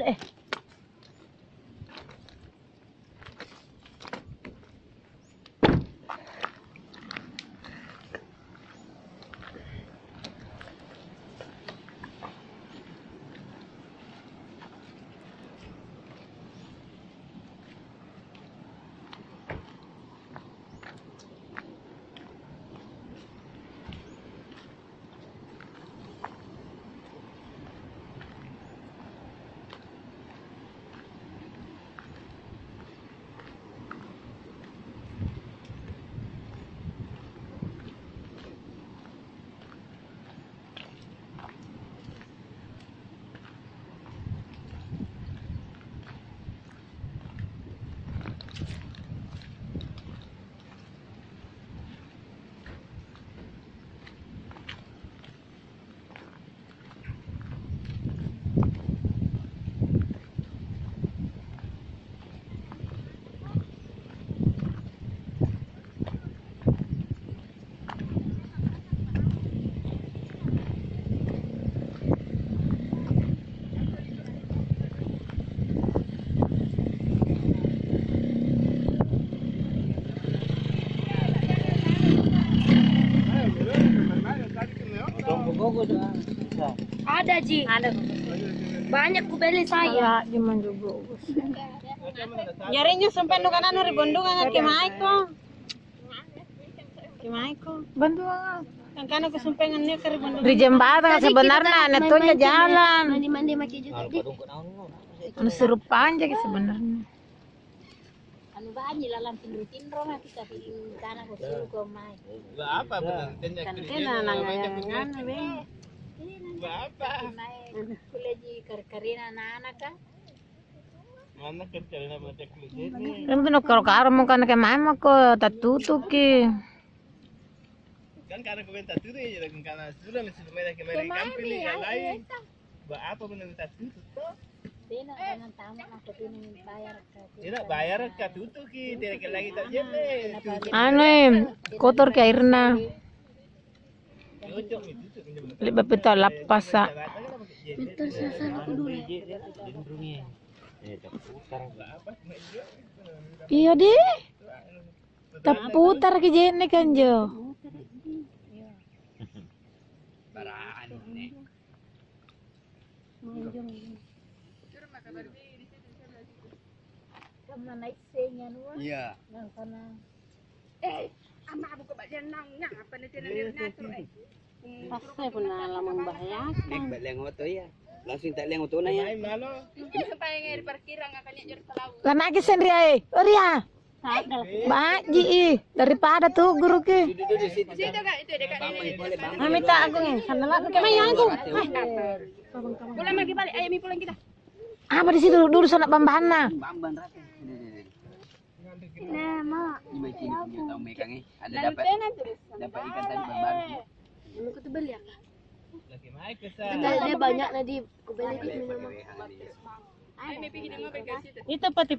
eh eh. Ada Ji. Ada. Banyak ku beli saya. Di man juga. Yari nyo sampai nu kanan ri bondongan at kimay ko. Kimay ko. Bantu nga. Ang kano ko sumpengan niyo kari bondongan. Di jembatan sebenarnya netonya jalan. Mandi-mandi maki juga di. Anu serup panjang sebenarnya. Anu ba anyi lalang tindro-tindro na kita di tanah ko suruh ko mai. Lah apa benar? Tanya Kan kerja. kena nangayangan be. Lah apa? Mai kuleji kar-karina na anak ka. Mana kerja na macam kerja ni? Kan tuh karo karo mau kan kayak mama kok tatutu ki. Kan karena kau minta tu ya, kan karena sudah mesti mereka mereka kampil yang lain. Ba apa benar minta tu tu? Dina na ko din bayar ka. Tidak bayar ka lagi tak jadi. Anu em, kotor kayak airna. Cocok itu tu pinjam. Lebih pita lapas sa. Betul sasar ko dulu. Apa? Iya deh. Taputar ke jene kan jo. Kamu naik senya nu. Iya. Nang kana. Pasay po na lamang bahaya. Nek ba lengo to ya. Langsung tak lengo to na ya. Malo. Kan lagi sendiri ay. Oria. Baji ih. daripada tuh guru ki. Di situ. Kak itu dekat ini. Mami tak aku ngin. Sandalan kemay aku. Apa di situ dulu sana rata. Nah, mak. Ini sini punya tahu mekang eh. Ada dapat. Dapat ikan tadi beli ya. Lagi mai ke sa. Dia banyak na di ko beli di minum. Pati pati